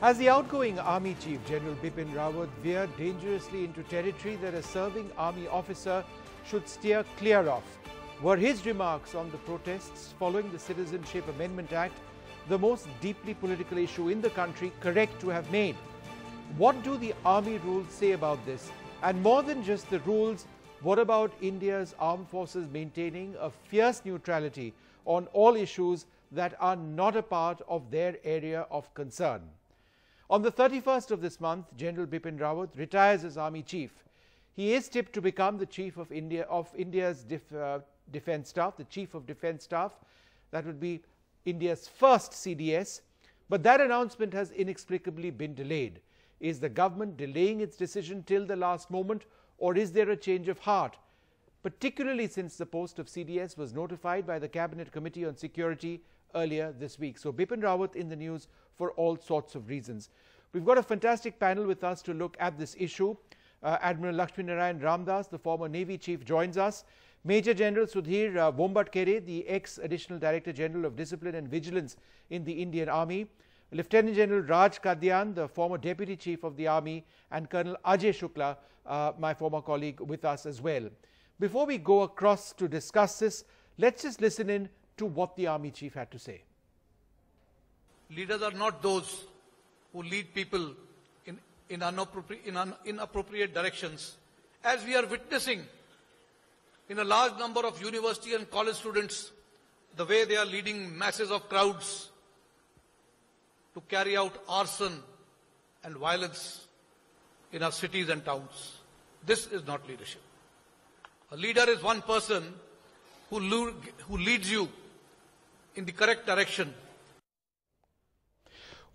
Has the outgoing Army Chief General Bipin Rawat veered dangerously into territory that a serving Army officer should steer clear of? Were his remarks on the protests following the Citizenship Amendment Act the most deeply political issue in the country correct to have made? What do the Army rules say about this? And more than just the rules, what about India's armed forces maintaining a fierce neutrality on all issues that are not a part of their area of concern? On the 31st of this month, General Bipin Rawat retires as Army Chief. He is tipped to become the Chief of India of India's Def, uh, Defence Staff, the Chief of Defence Staff. That would be India's first CDS. But that announcement has inexplicably been delayed. Is the government delaying its decision till the last moment, or is there a change of heart? Particularly since the post of CDS was notified by the Cabinet Committee on Security earlier this week. So Bipin Rawat in the news for all sorts of reasons. We've got a fantastic panel with us to look at this issue. Uh, Admiral Lakshmi Narayan Ramdas, the former Navy chief, joins us. Major General Sudhir uh, Vombatkere, the ex-Additional Director General of Discipline and Vigilance in the Indian Army. Lieutenant General Raj Kadyan, the former Deputy Chief of the Army, and Colonel Ajay Shukla, uh, my former colleague, with us as well. Before we go across to discuss this, let's just listen in to what the Army Chief had to say. Leaders are not those who lead people in, in, inappropriate, in un, inappropriate directions, as we are witnessing in a large number of university and college students, the way they are leading masses of crowds to carry out arson and violence in our cities and towns. This is not leadership. A leader is one person who, who leads you in the correct direction.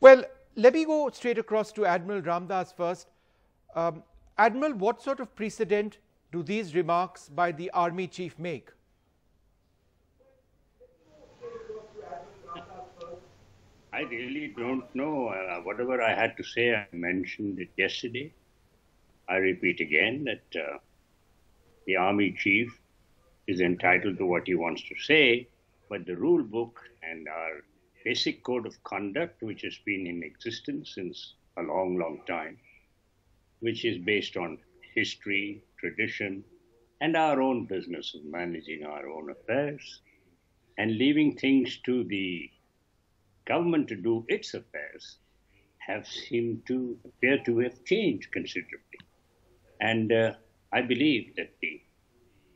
Well, let me go straight across to Admiral Ramdas first. Um, Admiral, what sort of precedent do these remarks by the Army Chief make? I really don't know. Uh, whatever I had to say, I mentioned it yesterday. I repeat again that uh, the Army Chief is entitled to what he wants to say, but the rule book and our basic code of conduct, which has been in existence since a long, long time, which is based on history, tradition, and our own business of managing our own affairs and leaving things to the government to do its affairs have seemed to appear to have changed considerably. And uh, I believe that the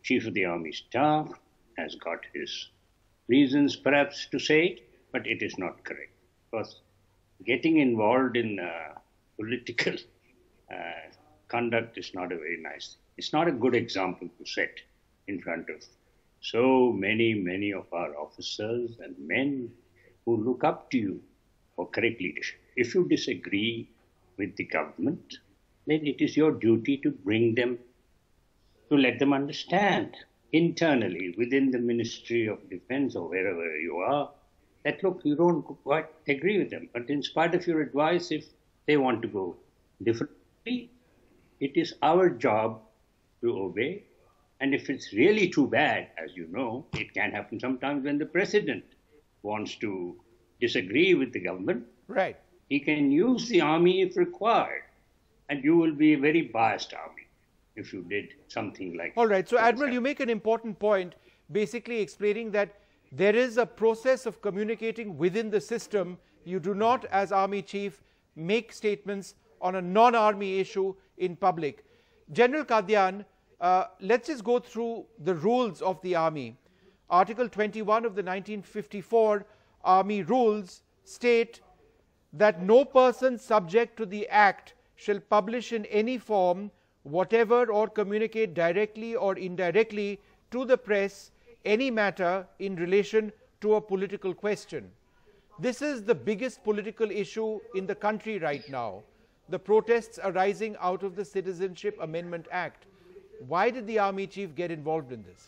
Chief of the Army Staff has got his reasons perhaps to say it, but it is not correct. Because getting involved in uh, political uh, conduct is not a very nice thing. It's not a good example to set in front of so many, many of our officers and men who look up to you for correct leadership. If you disagree with the government, then it is your duty to bring them, to let them understand internally within the Ministry of Defense or wherever you are that look, you don't quite agree with them. But in spite of your advice, if they want to go differently, it is our job to obey. And if it's really too bad, as you know, it can happen sometimes when the president wants to disagree with the government, right? He can use the army if required, and you will be a very biased army if you did something like. That. All right. So, Admiral, you make an important point, basically explaining that there is a process of communicating within the system. You do not, as army chief, make statements on a non-army issue in public. General Kadyan, uh, let's just go through the rules of the army. Article 21 of the 1954 Army Rules state that no person subject to the Act shall publish in any form whatever or communicate directly or indirectly to the press any matter in relation to a political question. This is the biggest political issue in the country right now, the protests arising out of the Citizenship Amendment Act. Why did the Army Chief get involved in this?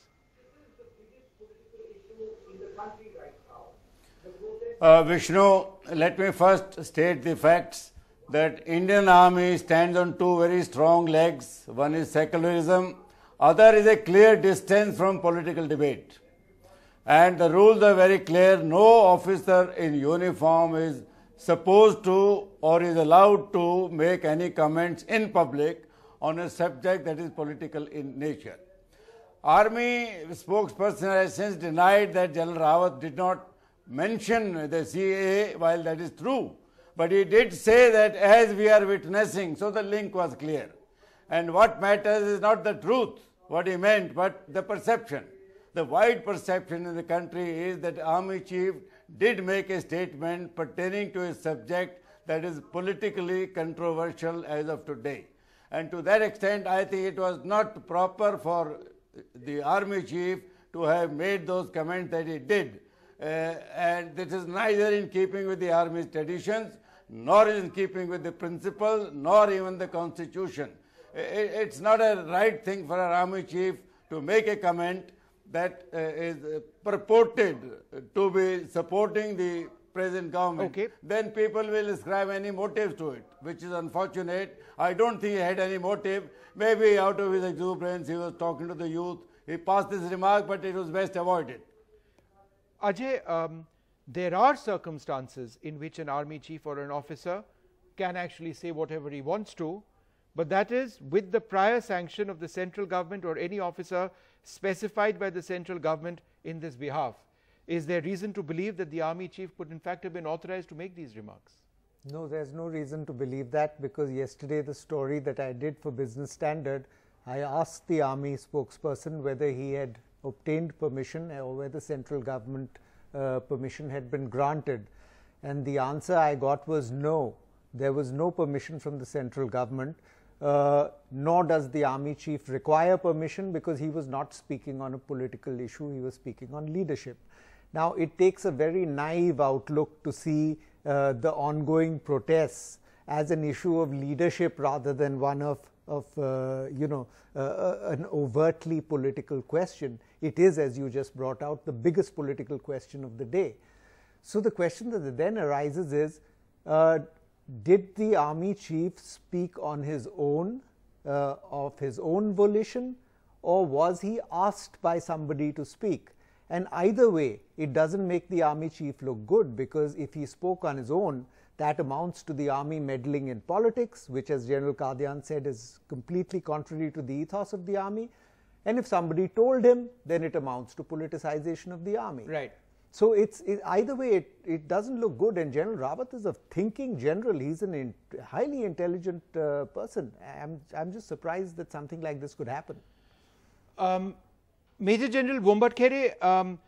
Uh, Vishnu, let me first state the facts that Indian Army stands on two very strong legs. One is secularism, other is a clear distance from political debate. And the rules are very clear. No officer in uniform is supposed to or is allowed to make any comments in public on a subject that is political in nature. Army spokesperson has since denied that General Rawat did not mention the CAA, while that is true. But he did say that as we are witnessing, so the link was clear. And what matters is not the truth, what he meant, but the perception. The wide perception in the country is that Army Chief did make a statement pertaining to a subject that is politically controversial as of today. And to that extent, I think it was not proper for the Army Chief to have made those comments that he did. Uh, and this is neither in keeping with the Army's traditions, nor in keeping with the principles, nor even the Constitution. It's not a right thing for an Army Chief to make a comment that uh, purported to be supporting the present government, okay. then people will ascribe any motive to it, which is unfortunate. I don't think he had any motive. Maybe out of his exuberance, he was talking to the youth. He passed this remark, but it was best avoided. Ajay, um, there are circumstances in which an army chief or an officer can actually say whatever he wants to, but that is with the prior sanction of the central government or any officer specified by the central government in this behalf. Is there reason to believe that the army chief could in fact have been authorized to make these remarks? No, there's no reason to believe that because yesterday the story that I did for Business Standard, I asked the army spokesperson whether he had obtained permission or whether central government uh, permission had been granted. And the answer I got was no. There was no permission from the central government. Uh, nor does the army chief require permission because he was not speaking on a political issue, he was speaking on leadership. Now, it takes a very naive outlook to see uh, the ongoing protests as an issue of leadership rather than one of, of uh, you know, uh, uh, an overtly political question. It is, as you just brought out, the biggest political question of the day. So, the question that then arises is uh, did the army chief speak on his own, uh, of his own volition, or was he asked by somebody to speak? And either way, it doesn't make the army chief look good because if he spoke on his own, that amounts to the army meddling in politics, which, as General Kadyan said, is completely contrary to the ethos of the army. And if somebody told him, then it amounts to politicization of the army. Right. So it's it, either way, it, it doesn't look good. And General Rawat is a thinking general. He's a in, highly intelligent uh, person. I'm, I'm just surprised that something like this could happen. Um, Major General Vombatkere, um,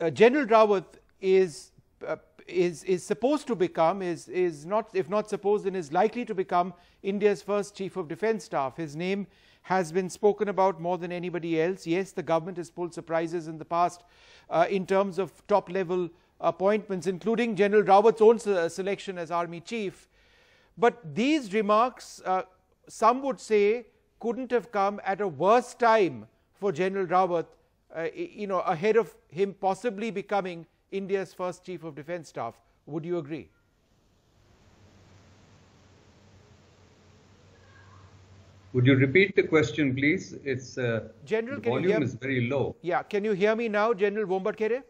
uh, General Rawat is uh, is is supposed to become is is not if not supposed then is likely to become India's first chief of defence staff. His name has been spoken about more than anybody else. Yes, the government has pulled surprises in the past uh, in terms of top level appointments, including General Rawat's own selection as army chief. But these remarks, uh, some would say, couldn't have come at a worse time for General Rawat, uh, you know, ahead of him possibly becoming India's first chief of defence staff. Would you agree? Would you repeat the question, please? It's uh, General, the volume is very low. Yeah, can you hear me now, General Vombatkere?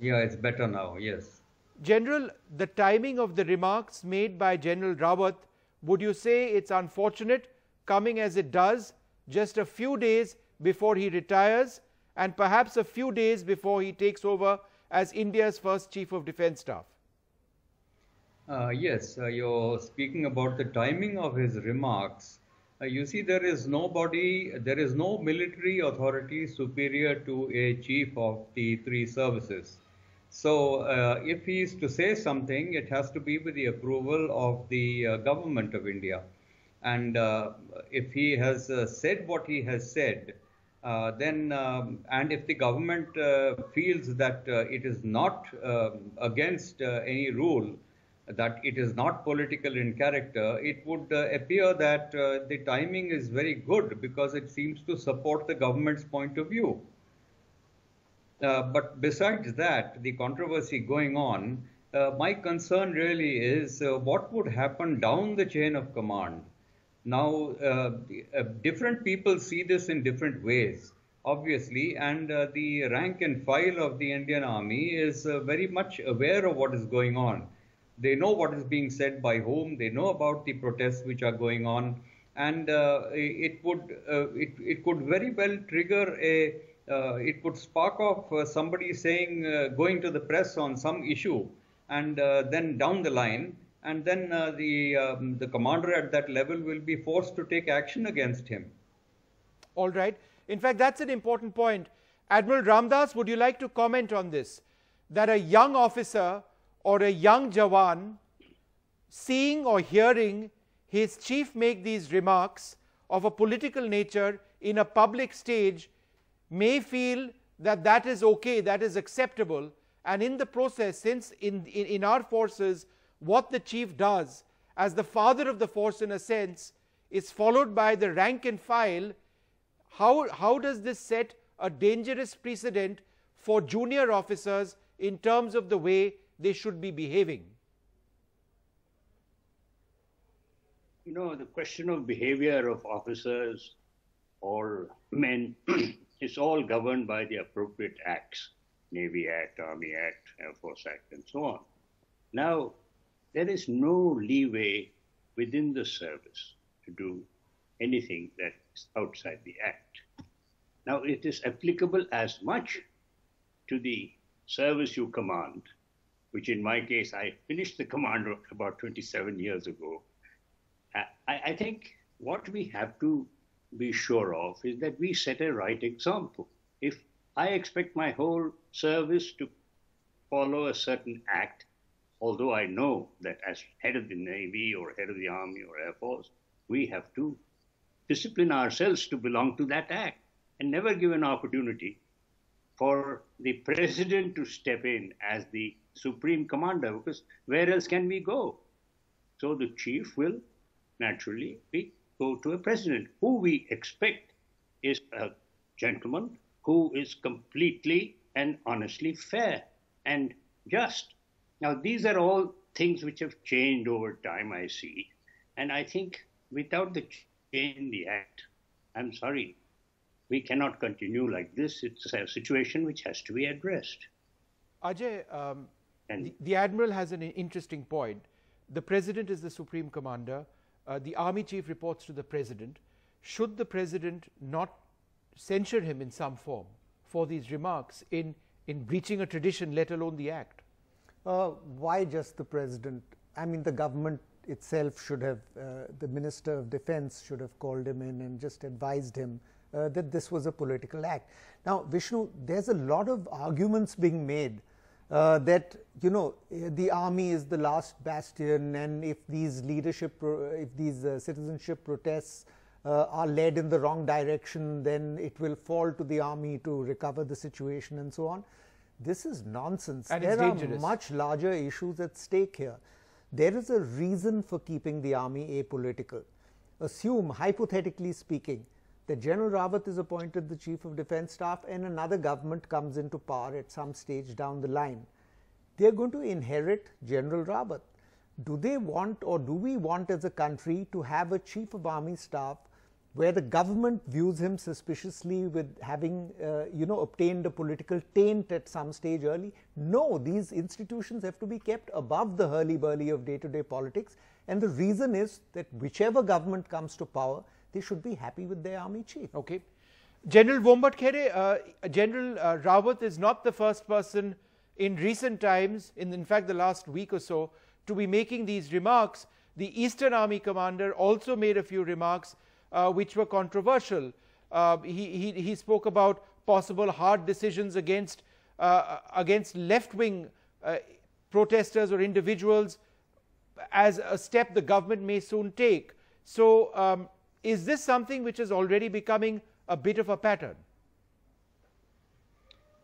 Yeah, it's better now. Yes. General, the timing of the remarks made by General Rawat, would you say it's unfortunate coming as it does just a few days before he retires and perhaps a few days before he takes over as India's first Chief of Defence Staff? Uh, yes, uh, you're speaking about the timing of his remarks. Uh, you see, there is nobody, there is no military authority superior to a chief of the three services. So, uh, if he is to say something, it has to be with the approval of the uh, government of India. And uh, if he has uh, said what he has said, uh, then, um, and if the government feels that it is not um, against any rule, that it is not political in character, it would uh, appear that uh, the timing is very good because it seems to support the government's point of view. Uh, but besides that, the controversy going on, uh, my concern really is uh, what would happen down the chain of command. Now, uh, different people see this in different ways, obviously, and the rank and file of the Indian Army is very much aware of what is going on They know what is being said by whom. They know about the protests which are going on, and uh, it would uh, it it could very well trigger a uh, it could spark off uh, somebody saying going to the press on some issue, and then down the line, and then the um, the commander at that level will be forced to take action against him. All right. In fact, that's an important point. Admiral Ramdas, would you like to comment on this? That a young officer or a young Jawan seeing or hearing his chief make these remarks of a political nature in a public stage may feel that that is okay, that is acceptable. And in the process, since in, in, in our forces, what the chief does as the father of the force in a sense is followed by the rank and file, how, how does this set a dangerous precedent for junior officers in terms of the way they should be behaving? You know, the question of behavior of officers or men is all governed by the appropriate acts Navy Act, Army Act, Air Force Act, and so on. Now, there is no leeway within the service to do anything that is outside the Act. Now, it is applicable as much to the service you command, which in my case, I finished the command about 27 years ago. I, I think what we have to be sure of is that we set a right example. If I expect my whole service to follow a certain act, although I know that as head of the Navy or head of the Army or Air Force, we have to discipline ourselves to belong to that act and never give an opportunity for the president to step in as the supreme commander because where else can we go? So the chief will naturally be, go to a president who we expect is a gentleman who is completely and honestly fair and just. Now, these are all things which have changed over time, I see. And I think without the change in the act, I'm sorry, we cannot continue like this. It's a situation which has to be addressed. Ajay, um, the, the, Admiral has an interesting point. The President is the Supreme Commander. Uh, the Army Chief reports to the President. Should the President not censure him in some form for these remarks in, in breaching a tradition, let alone the Act? Uh, why just the President? I mean, the government itself should have, uh, the Minister of Defense should have called him in and just advised him uh, that this was a political act. Now, Vishnu, there's a lot of arguments being made uh, that you know the army is the last bastion, and if these leadership, if these uh, citizenship protests uh, are led in the wrong direction, then it will fall to the army to recover the situation, and so on. This is nonsense. And there are much larger issues at stake here. There is a reason for keeping the army apolitical. Assume, hypothetically speaking, that General Rawat is appointed the Chief of Defence Staff and another government comes into power at some stage down the line. They are going to inherit General Rawat. Do they want or do we want as a country to have a Chief of Army Staff where the government views him suspiciously with having uh, you know obtained a political taint at some stage early no these institutions have to be kept above the hurly burly of day to day politics and the reason is that whichever government comes to power they should be happy with their army chief. Okay. General Vombat uh, General uh, Rawat is not the first person in recent times, in, in fact the last week or so, to be making these remarks. The Eastern Army commander also made a few remarks uh, which were controversial. Uh, he, he, he, spoke about possible hard decisions against, uh, against left-wing uh, protesters or individuals as a step the government may soon take. So um, is this something which is already becoming a bit of a pattern?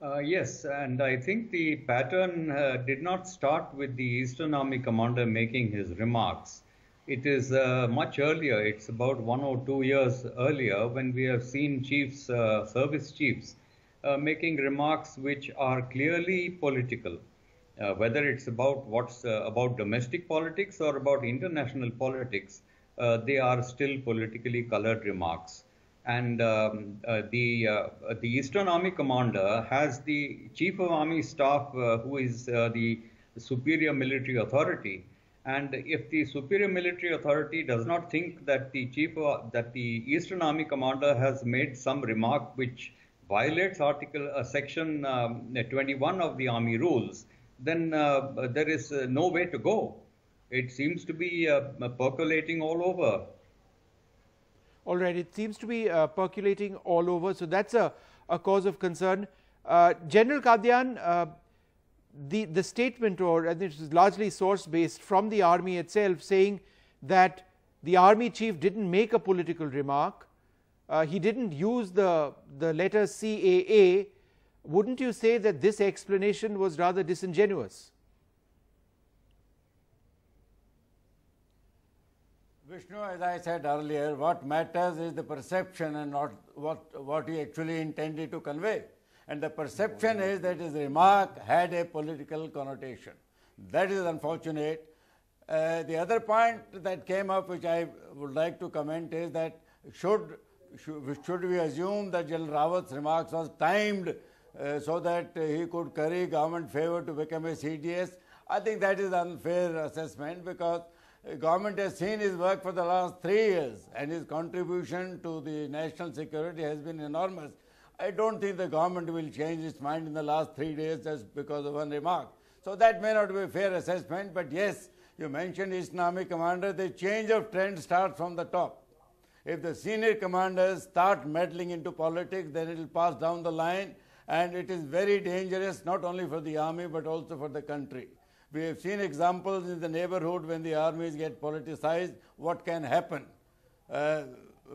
Uh, yes, and I think the pattern uh, did not start with the Eastern Army commander making his remarks. It is uh, much earlier, it's about one or two years earlier when we have seen chiefs, uh, service chiefs, uh, making remarks which are clearly political. Uh, whether it's about what's about domestic politics or about international politics, they are still politically colored remarks. And um, uh, the uh, the Eastern Army commander has the chief of army staff, who is the superior military authority. And if the superior military authority does not think that the chief, uh, that the Eastern Army commander has made some remark which violates Article uh, Section um, 21 of the Army rules, then uh, there is uh, no way to go. It seems to be uh, percolating all over. All right, it seems to be uh, percolating all over. So that's a, a cause of concern. Uh, General Kadyan, uh, the, the statement, or think it is largely source based from the army itself, saying that the army chief didn't make a political remark, uh, he didn't use the, the letter CAA. Wouldn't you say that this explanation was rather disingenuous? Vishnu, as I said earlier, what matters is the perception and not what, what he actually intended to convey. And the perception is that his remark had a political connotation. That is unfortunate. Uh, the other point that came up, which I would like to comment, is that should should, should we assume that General Rawat's remarks was timed uh, so that he could curry government favor to become a CDS? I think that is an unfair assessment because government has seen his work for the last three years and his contribution to the national security has been enormous. I don't think the government will change its mind in the last three days just because of one remark. So that may not be a fair assessment, but yes, you mentioned Army commander, the change of trend starts from the top. If the senior commanders start meddling into politics, then it will pass down the line and it is very dangerous not only for the army but also for the country. We have seen examples in the neighborhood when the armies get politicized, what can happen. Uh,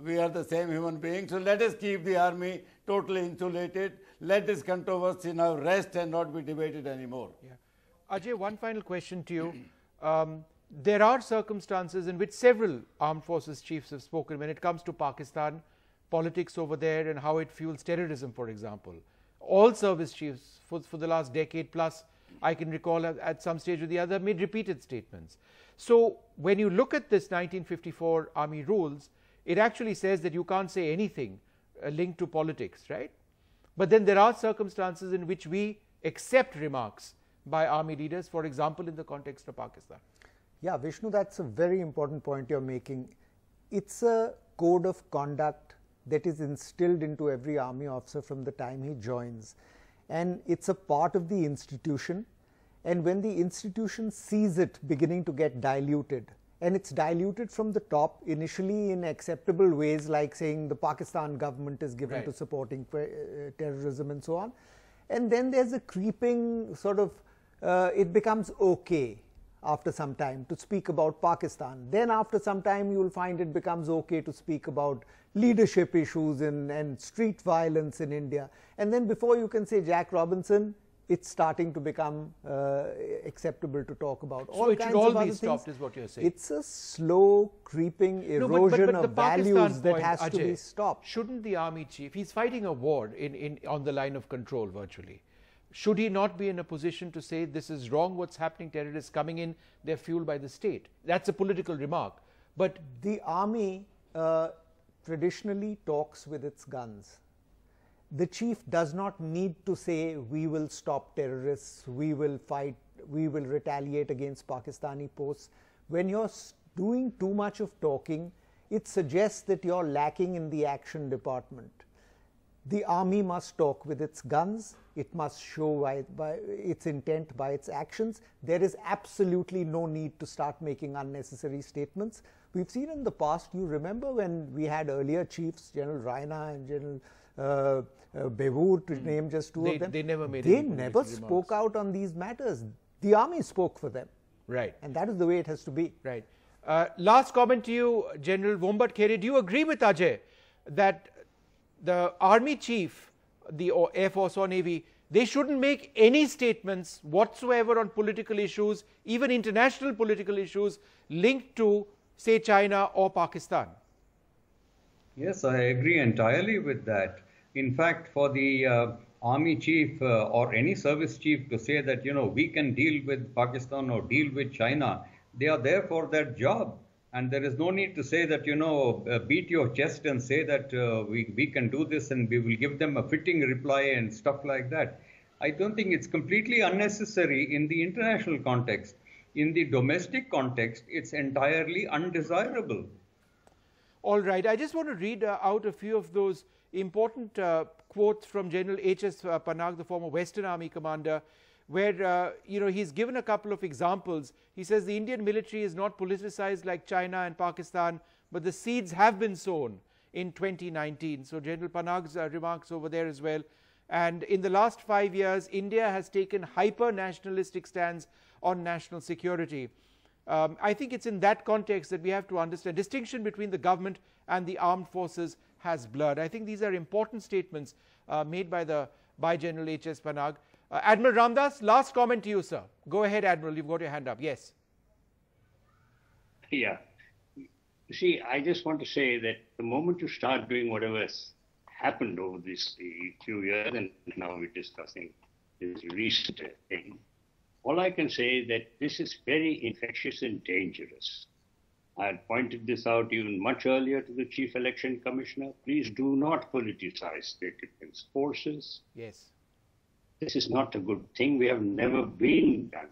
we are the same human beings, so let us keep the army totally insulated. Let this controversy now rest and not be debated anymore. Yeah. Ajay, one final question to you. Um, there are circumstances in which several armed forces chiefs have spoken when it comes to Pakistan, politics over there and how it fuels terrorism, for example. All service chiefs for, for the last decade plus I can recall at, some stage or the other made repeated statements. So when you look at this 1954 Army rules, it actually says that you can't say anything uh, linked to politics, right? But then there are circumstances in which we accept remarks by army leaders, for example, in the context of Pakistan. Yeah, Vishnu, that's a very important point you're making. It's a code of conduct that is instilled into every army officer from the time he joins and it's a part of the institution. And when the institution sees it beginning to get diluted, and it's diluted from the top initially in acceptable ways, like saying the Pakistan government is given right. to supporting uh, terrorism and so on. And then there's a creeping sort of, uh, it becomes okay after some time to speak about Pakistan. Then after some time you will find it becomes okay to speak about leadership issues in, and street violence in India. And then before you can say Jack Robinson, it's starting to become uh, acceptable to talk about. So all it should all be stopped is what you're saying. It's a slow creeping erosion no, but, but, but of values that has Ajay, to be stopped. Shouldn't the army chief, he's fighting a war in, in, on the line of control virtually. Should he not be in a position to say this is wrong what's happening, terrorists coming in, they're fueled by the state? That's a political remark. But the army uh, traditionally talks with its guns. The chief does not need to say we will stop terrorists, we will fight, we will retaliate against Pakistani posts. When you're doing too much of talking, it suggests that you're lacking in the action department. The army must talk with its guns. It must show by, by, its intent by its actions. There is absolutely no need to start making unnecessary statements. We've seen in the past, you remember when we had earlier chiefs, General Raina and General uh, uh, Bewoor, to mm. name just two they, of them. They never made They never spoke out on these matters. The army spoke for them. Right. And that is the way it has to be. Right. Uh, last comment to you, General Vombatkere. Do you agree with Ajay that the army chief, the Air Force or Navy, they shouldn't make any statements whatsoever on political issues, even international political issues linked to, say, China or Pakistan. Yes, I agree entirely with that. In fact, for the uh, army chief uh, or any service chief to say that, you know, we can deal with Pakistan or deal with China, they are there for that job and there is no need to say that you know uh, beat your chest and say that uh, we, we can do this and we will give them a fitting reply and stuff like that I don't think it's completely unnecessary in the international context. In the domestic context, it's entirely undesirable. All right. I just want to read uh, out a few of those important uh, quotes from General H.S. Uh, Panag, the former Western Army commander, where uh, you know he's given a couple of examples. He says the Indian military is not politicized like China and Pakistan, but the seeds have been sown in 2019. So General Panag's uh, remarks over there as well. And in the last five years, India has taken hyper nationalistic stands on national security. Um, I think it's in that context that we have to understand distinction between the government and the armed forces has blurred. I think these are important statements uh, made by the by General H.S. Panag. Uh, Admiral Ramdas, last comment to you, sir. Go ahead, Admiral. You've got your hand up. Yes. Yeah. See, I just want to say that the moment you start doing whatever's happened over these few years, and now we're discussing this recent thing, all I can say is that this is very infectious and dangerous. I had pointed this out even much earlier to the Chief Election Commissioner. Please do not politicize the defense forces. Yes. This is not a good thing. We have never been done.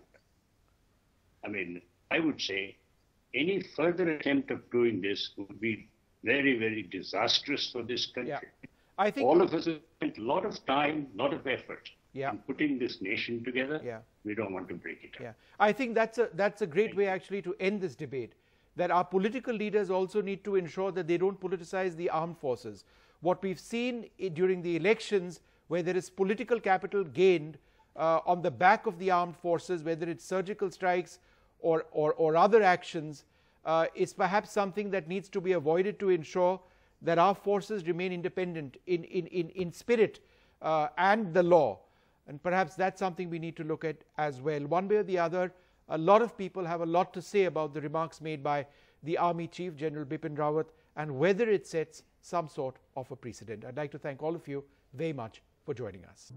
I mean, I would say any further attempt of doing this would be very, very disastrous for this country. Yeah. I think all of us have spent a lot of time, a lot of effort yeah. in putting this nation together. Yeah. We don't want to break it up. Yeah. I think that's a that's a great way actually to end this debate. That our political leaders also need to ensure that they don't politicize the armed forces. What we've seen during the elections, where there is political capital gained uh, on the back of the armed forces, whether it's surgical strikes or, or, or other actions, uh, is perhaps something that needs to be avoided to ensure that our forces remain independent in, in, in, in spirit uh, and the law. And perhaps that's something we need to look at as well. One way or the other, a lot of people have a lot to say about the remarks made by the Army Chief, General Bipin Rawat, and whether it sets some sort of a precedent. I'd like to thank all of you very much for joining us.